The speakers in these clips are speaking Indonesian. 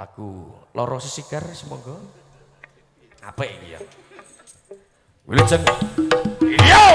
lagu loro sesigar semoga. Apa ya? Wilujeng. Yo!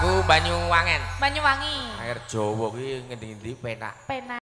Banyuwangen. Banyuwangi. Air Jawa kuwi ngendi-endi penak. Penak.